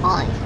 mind